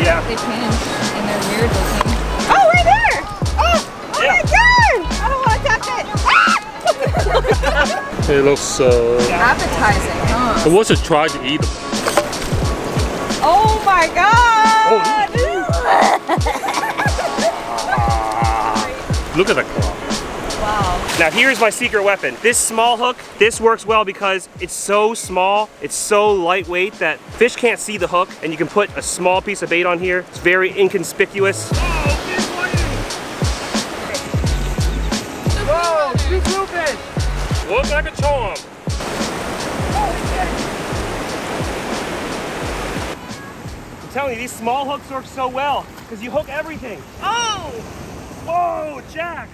Yeah. They pinch and they're weird looking. Oh, right there! Oh, oh Yeah. my god! I don't want to touch it. Ah! It looks uh Appetizing, huh? I want to try to eat them. Oh my god! Look at the claw. Wow. Now here's my secret weapon. This small hook, this works well because it's so small, it's so lightweight that fish can't see the hook and you can put a small piece of bait on here. It's very inconspicuous. Whoa, two bluefish! Look like a charm. I'm telling you, these small hooks work so well because you hook everything. Oh! Whoa, Jack!